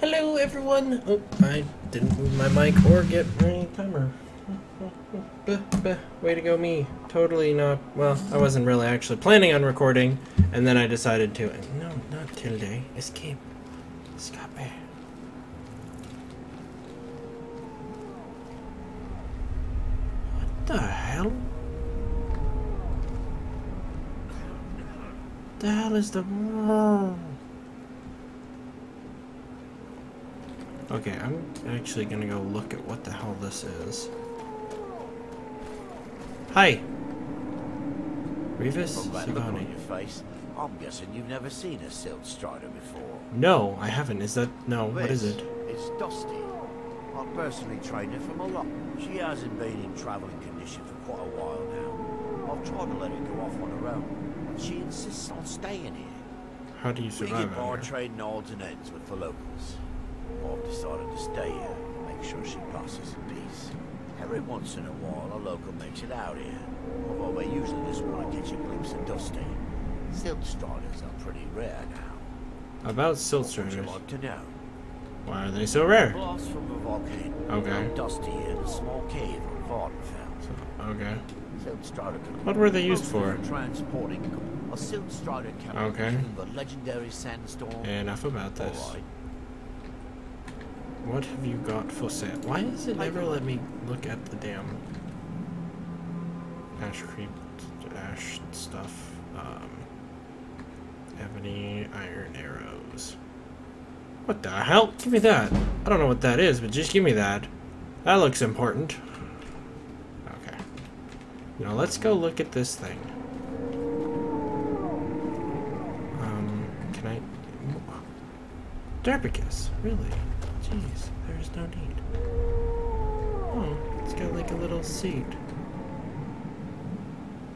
Hello, everyone. Oh, I didn't move my mic or get my timer. Way to go, me. Totally not. Well, I wasn't really actually planning on recording, and then I decided to. No, not tilde. Escape. Escape. What the hell? The hell the. Okay, I'm actually gonna go look at what the hell this is. Hi. Revis oh, From that look on your face, I'm guessing you've never seen a silt strider before. No, I haven't. Is that no? What is it? It's Dusty. I personally trained her from a lot. She hasn't been in travelling condition for quite a while now. I've tried to let her go off on her own, but she insists on staying here. How do you We survive get out by trading odds and ends with the locals. I've decided to stay here, and make sure she passes in peace. Every once in a while, a local makes it out here, although they usually just want to catch a glimpse of Dusty. Silt striders are pretty rare now. About silt What would you like to know? Why are they so rare? Blast from the volcano. Okay. Dusty in a small cave on Vvardenfell. Okay. Silt strider What were they used for? transporting a silt strider can Okay. the legendary sandstorm. Enough about this. What have you got for sale? Why does it never let me look at the damn ash creep ash stuff? Um, ebony iron arrows. What the hell? Give me that. I don't know what that is, but just give me that. That looks important. Okay. Now let's go look at this thing. I? Derpicus, really? Jeez, there's no need. Oh, it's got like a little seat.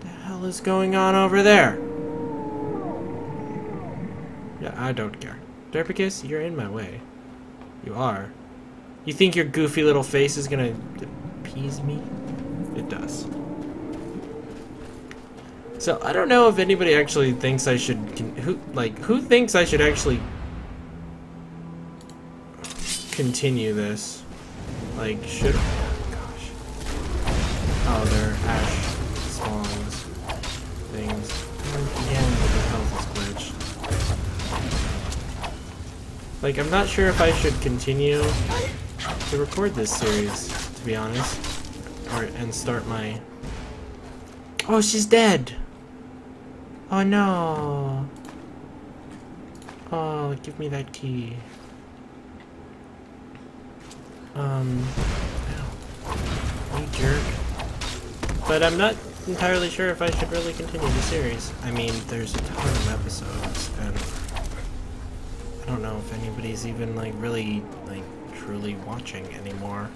The hell is going on over there? Yeah, I don't care. Derpicus, you're in my way. You are. You think your goofy little face is gonna appease me? It does. So I don't know if anybody actually thinks I should. Who like who thinks I should actually continue this? Like should? Gosh. Oh, they're ash spawns things. Again, the health is glitched. Like I'm not sure if I should continue to record this series, to be honest, or and start my. Oh, she's dead. Oh no. Oh, give me that key. Um, you jerk. But I'm not entirely sure if I should really continue the series. I mean, there's a ton of episodes, and I don't know if anybody's even like really like truly watching anymore.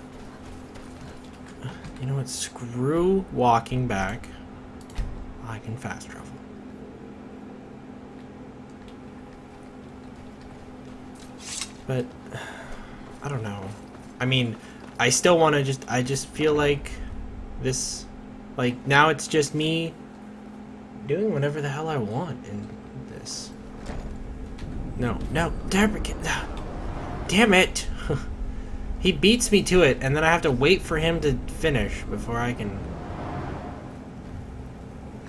You know what? Screw walking back. I can fast travel. But I don't know. I mean, I still want to just I just feel like this like now it's just me doing whatever the hell I want in this. No, no, Derrick, damn it! he beats me to it, and then I have to wait for him to finish before I can.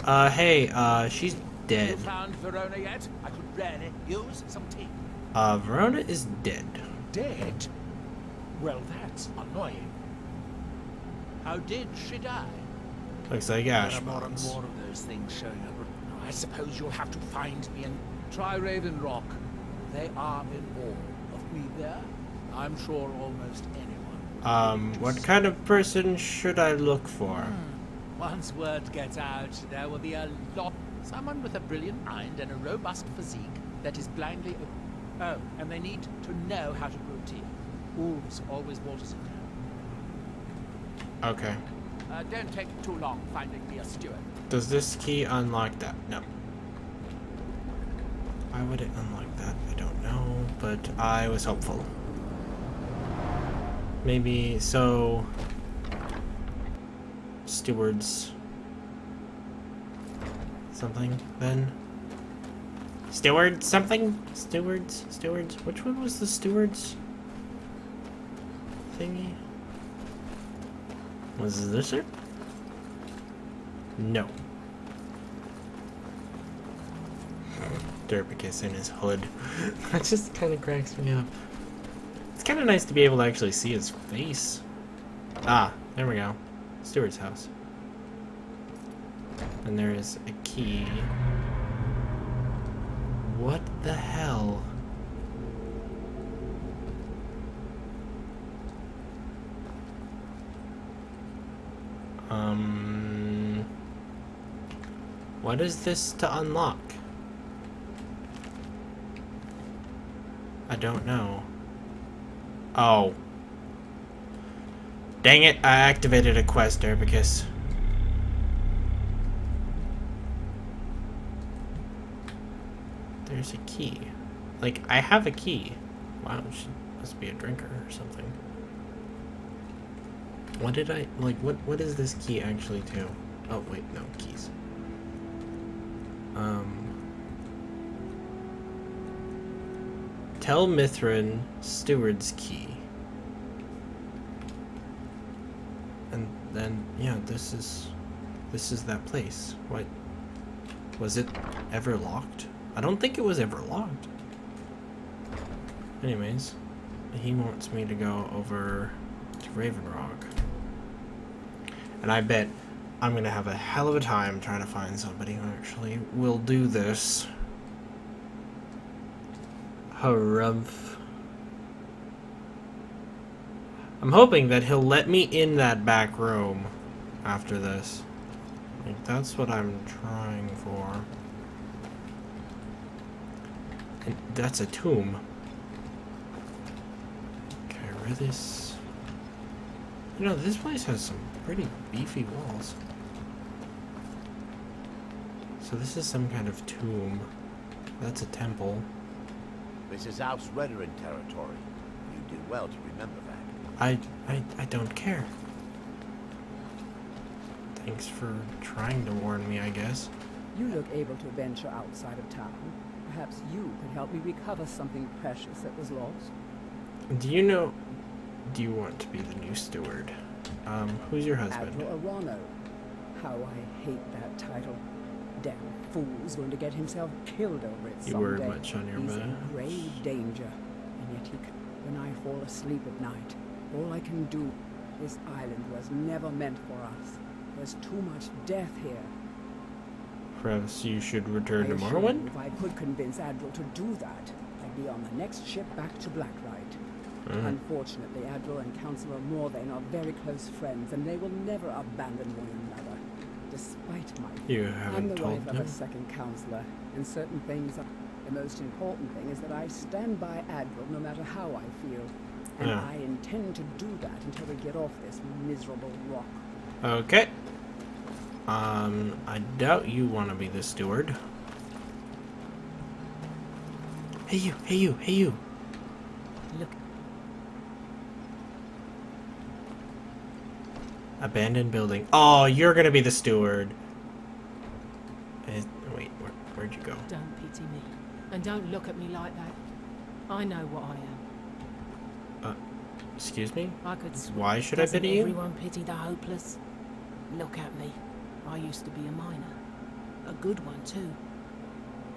Uh, hey, uh, she's dead. You found Varona yet? I could really use some tea. Uh, Varona is dead. Dead? Well, that's annoying. How did she die? Looks like There ash more and more of those things showing up. I suppose you'll have to find me and try Raven Rock. They are in awe of me there. I'm sure almost anyone. Um, what kind of person should I look for? Once word gets out, there will be a lot. Someone with a brilliant mind and a robust physique that is blindly. Oh, and they need to know how to brew tea. Wolves always waters it down. Okay. Uh, don't take too long finding me a steward. Does this key unlock that? No. Why would it unlock that? I don't know, but I was hopeful. Maybe, so... Stewards. something then. Steward something? Stewards? Stewards? Which one was the stewards thingy? Was this it? No. Derpicus in his hood. that just kind of cracks me up. It's kind of nice to be able to actually see his face. Ah, there we go. Steward's house. And there is a key. The hell? Um... What is this to unlock? I don't know. Oh. Dang it, I activated a quest there because... There's a key. Like, I have a key. Wow, she must be a drinker or something. What did I... Like, what, what is this key actually to? Oh, wait, no, keys. Um... Tel Mithryn Steward's key. And then, yeah, this is... This is that place. What? Was it ever locked? I don't think it was ever locked. Anyways, he wants me to go over to Raven Rock. And I bet I'm going to have a hell of a time trying to find somebody who actually will do this. Harumph. I'm hoping that he'll let me in that back room after this. That's what I'm trying for. And that's a tomb. Okay, where this... You know, this place has some pretty beefy walls. So this is some kind of tomb. That's a temple. This is House Redoran territory. You did well to remember that. I, I, I don't care. Thanks for trying to warn me, I guess. You look able to venture outside of town. Perhaps you could help me recover something precious that was lost. Do you know... Do you want to be the new steward? Um, who's your husband? Adril Arano. How I hate that title. Damn fool's going to get himself killed over it You someday. worry much on your He's bed. in grave danger. And yet he, c- when I fall asleep at night, all I can do... This island was never meant for us. There's too much death here. Perhaps you should return to Morrowind? If I could convince Adril to do that, I'd be on the next ship back to Blacklight. Mhm. Unfortunately, Adril and Councillor Morvayn are very close friends, and they will never abandon one another, despite my. You haven't I'm the told wife of a second councillor, and certain things are. The most important thing is that I stand by Adril no matter how I feel. And Yeah. I intend to do that until we get off this miserable rock. Okay. Um, I doubt you want to be the steward. Hey you, hey you, hey you. Look, Abandoned building. Oh, you're gonna be the steward. Eh, wait, where, where'd you go? Don't pity me. And don't look at me like that. I know what I am. Excuse me? I could. Why should I pity you? everyone pity the hopeless? Look at me. I used to be a miner. A good one, too.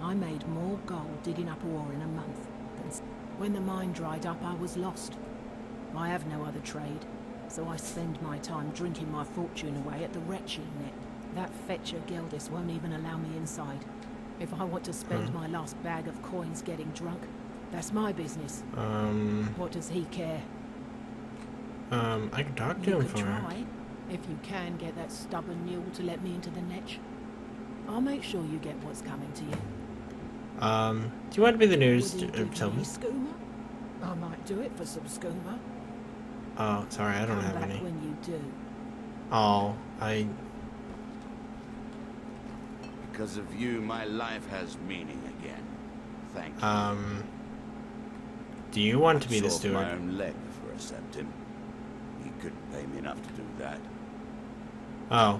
I made more gold digging up ore in a month than... When the mine dried up, I was lost. I have no other trade, so I spend my time drinking my fortune away at the Retching Netch. That fetcher Geldis won't even allow me inside. If I want to spend Hmm. my last bag of coins getting drunk, that's my business. Um, What does he care? um, I can talk to You him for try, if you can get that stubborn mule to let me into the netch. I'll make sure you get what's coming to you. Um, do you want to be the news? Would you Uh, tell me me. skooma? I might do it for some skooma. Oh, sorry, I don't Come have back any. when you do. Oh, I. Because of you, my life has meaning again. Thank you. Um. Do you want to be the Sawed steward? my own leg for a septim. He couldn't pay me enough to do that. Oh.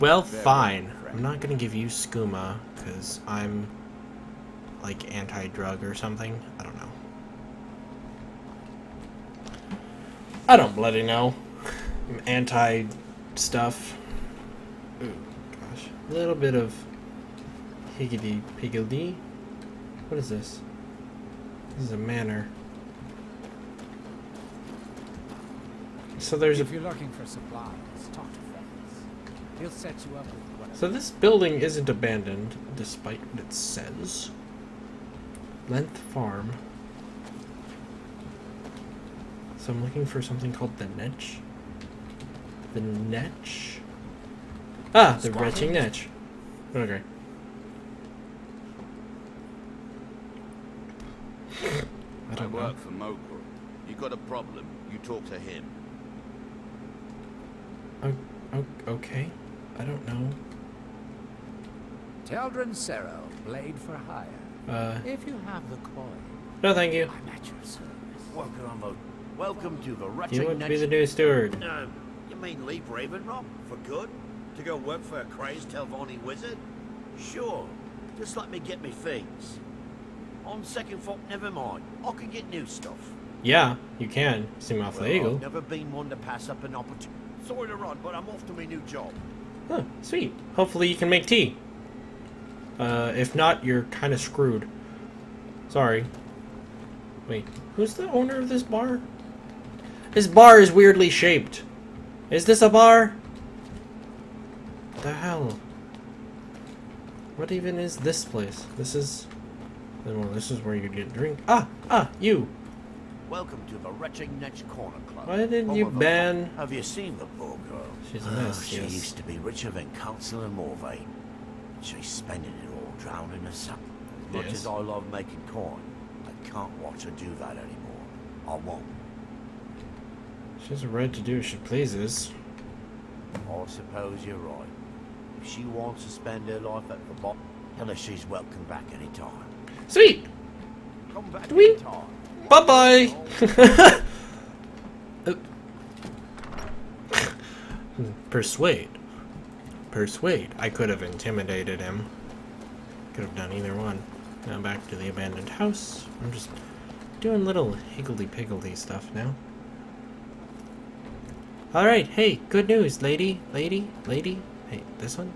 Well, Very fine. correct. I'm not gonna give you skooma because I'm like anti-drug or something. I don't know. I don't bloody know. I'm anti stuff. Ooh, gosh. A little bit of higgity piggledy. What is this? This is a manor. So there's a If you're looking for supplies, talk to Fez. He'll set you up with. So this building isn't abandoned, despite what it says. Length Farm. So I'm looking for something called the Netch. The Netch? Ah, the Retching Netch. Okay. I I don't know. work for Mogrul. You got a problem, you talk to him. O- o- okay. I don't know. Teldrin Serro, blade for hire. Uh, If you have the coin, no thank you. I'm at your service. Welcome, on, welcome to the You Retching want to be the new steward. No, you mean leave Ravenrock for good? To go work for a crazed Telvanni wizard? Sure, just let me get me things. On second thought, never mind. I can get new stuff. Yeah, you can. Seem off Well, legal. I've never been one to pass up an opportunity. Sorry to run, but I'm off to my new job. Huh, sweet. Hopefully you can make tea. Uh, if not, you're kind of screwed. Sorry. Wait, who's the owner of this bar? This bar is weirdly shaped. Is this a bar? The hell? What even is this place? This is... Well, this is where you get drink. Ah! Ah! You! Welcome to the Retching Netch Corner Club. Why didn't you ban- Have you seen the poor girl? She's a Oh, mess, she yes. used to be richer than Councillor Morvayn. She's spending it all drowning herself. As much Yes. as I love making coin, I can't watch her do that anymore. I won't. She has a right to do as she pleases. I suppose you're right. If she wants to spend her life at the bottom, tell her she's welcome back any time. Sweet! Come back Do we- any time. Bye bye. Persuade. Persuade. I could have intimidated him. Could have done either one. Now back to the abandoned house. I'm just doing little higgledy piggledy stuff now. Alright, hey, good news, lady, lady, lady. Hey, this one?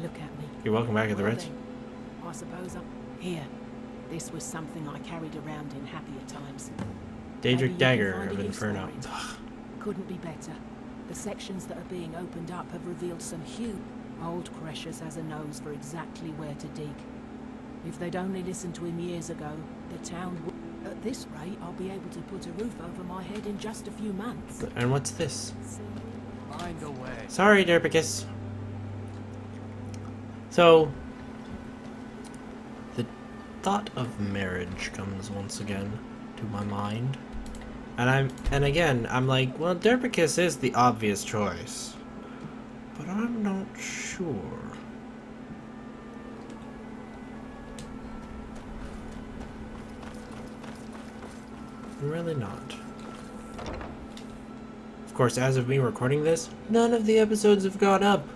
Look at me. You're welcome back at the Well Ritz. then, I suppose I'm here. This was something I carried around in happier times. Maybe you Daedric Dagger of a use for Inferno. Couldn't be better. The sections that are being opened up have revealed some huge. Old Crescius has a nose for exactly where to dig. If they'd only listened to him years ago, the town would. At this rate, I'll be able to put a roof over my head in just a few months. And what's this? Find a way. Sorry, Derpicus. So, the thought of marriage comes once again to my mind. And I'm, and again, I'm like, well, Derpicus is the obvious choice. But I'm not sure. Really not. Of course, as of me recording this, none of the episodes have gone up.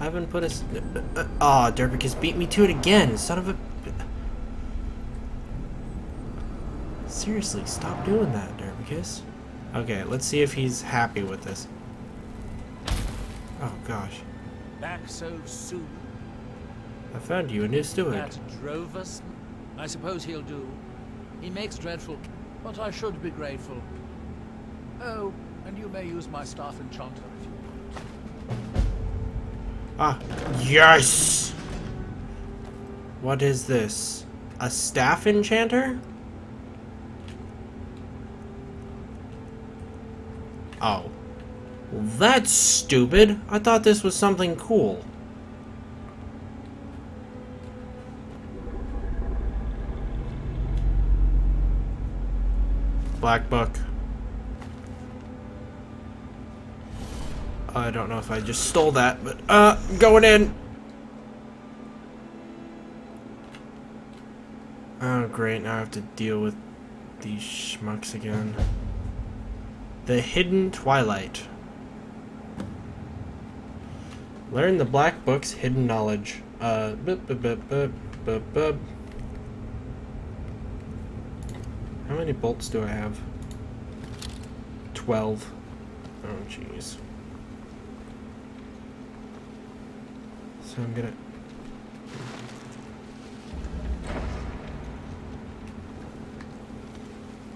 I haven't put a. s- Uh, uh, Derpicus beat me to it again, son of a. Seriously, stop doing that, Derpicus. Okay, let's see if he's happy with this. Oh gosh. Back so soon. I found you a new steward. That Drovas. I suppose he'll do. He makes dreadful, but I should be grateful. Oh, and you may use my staff enchanter if you want. Ah, yes! What is this? A staff enchanter? Oh. Well, that's stupid. I thought this was something cool. Black Book. I don't know if I just stole that, but uh, going in. Oh great, now I have to deal with these schmucks again. The Hidden Twilight. Learn the Black Book's hidden knowledge. Uh. How many bolts do I have? Twelve. Oh, jeez. So I'm gonna...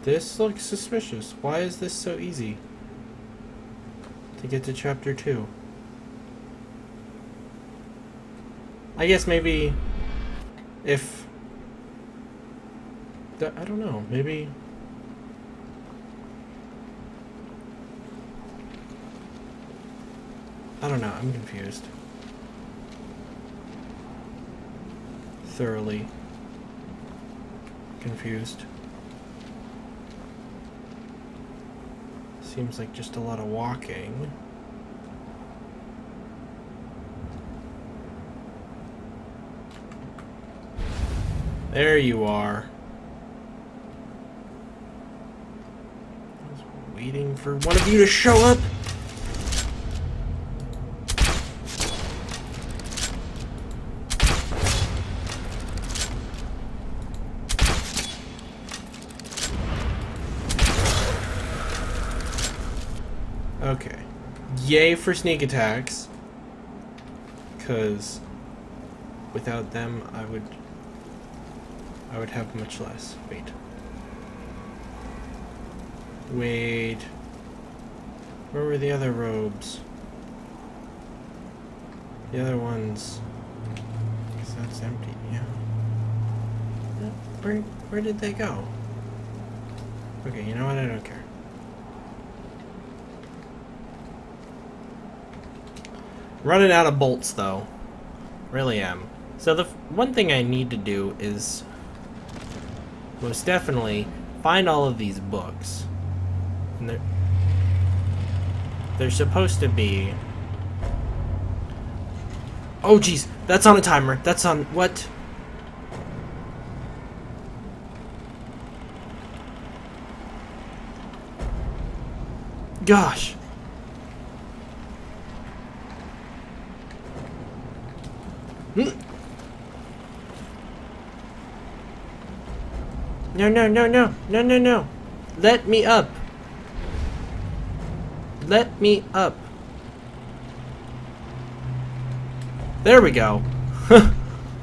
This looks suspicious. Why is this so easy? To get to chapter 2. I guess maybe... If... I don't know. Maybe... I don't know. I'm confused. Thoroughly confused. Seems like just a lot of walking. There you are. I was waiting for one of you to show up. Okay. Yay for sneak attacks. Cause without them I would I would have much less. Wait. Wait. Where were the other robes? The other ones. Guess that's empty, yeah. Where where did they go? Okay, you know what? I don't care. Running out of bolts, though. Really am. So the one thing I need to do is most definitely find all of these books. And they're, they're supposed to be... Oh, jeez. That's on a timer. That's on... What? Gosh. Hmm. No, no, no, no, no, no, no. Let me up. Let me up. There we go.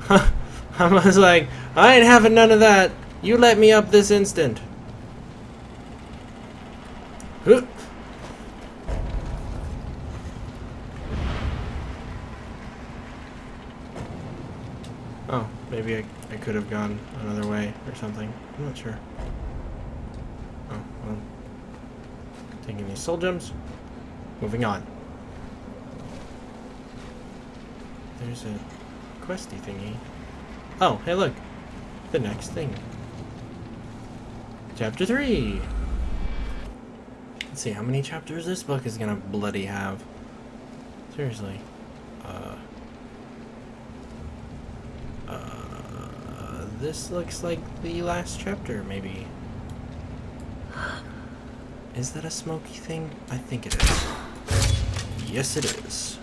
I was like, I ain't having none of that. You let me up this instant. Oh, maybe I, I could have gone another way or something. I'm not sure. Oh, well. Taking these soul gems. Moving on. There's a questy thingy. Oh, hey look. The next thing. Chapter 3! Let's see, how many chapters this book is gonna bloody have. Seriously. Uh... Uh, this looks like the last chapter, maybe. Is that a smoky thing? I think it is. Yes, it is.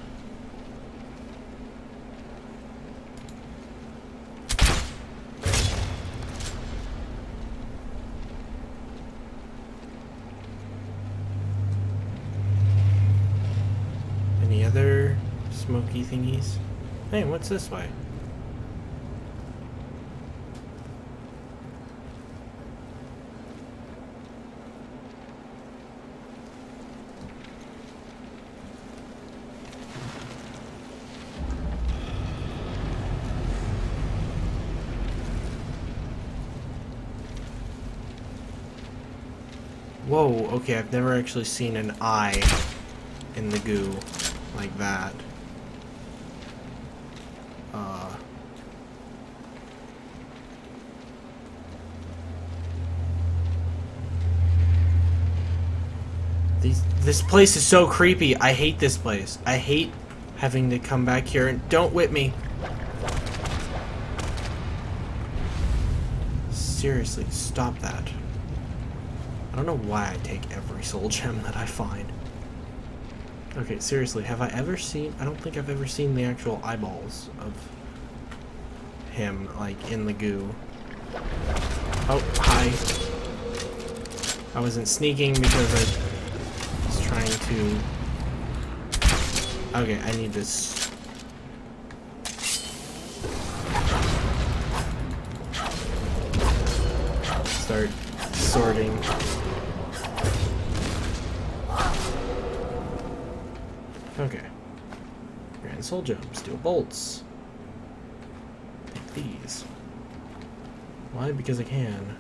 Any other smoky thingies? Hey, what's this way? Whoa, okay, I've never actually seen an eye in the goo like that. Uh. These, this place is so creepy. I hate this place. I hate having to come back here and don't whip me. Seriously, stop that. I don't know why I take every soul gem that I find. Okay, seriously, have I ever seen... I don't think I've ever seen the actual eyeballs of him, like, in the goo. Oh, hi. I wasn't sneaking because I was trying to... Okay, I need this... Soul Gem, Steel Bolts. Take these. Why? Because I can.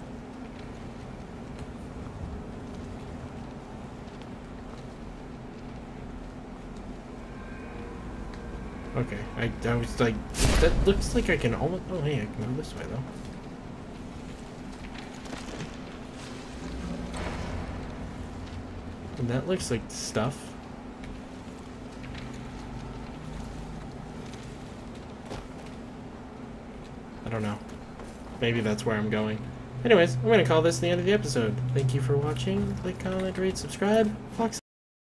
Okay, I, I was like, that looks like I can almost, oh hey, I can go this way though. And that looks like stuff. I don't know. Maybe that's where I'm going. Anyways, I'm going to call this the end of the episode. Thank you for watching. Click, comment, rate, subscribe. Fox